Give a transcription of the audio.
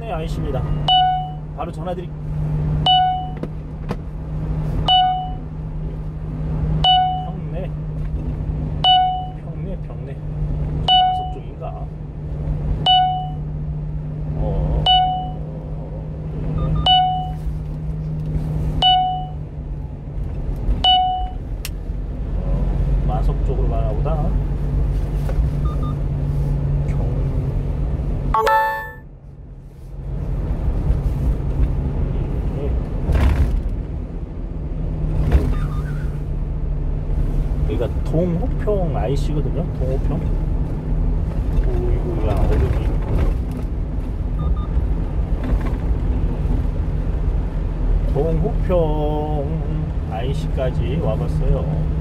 평내 IC입니다. 바로 전화드리. 어. 어, 쪽으로 가나 보다. 여기가 동호평 IC거든요. 동호평. 오이고야 어른이. 동호평 IC까지 와봤어요.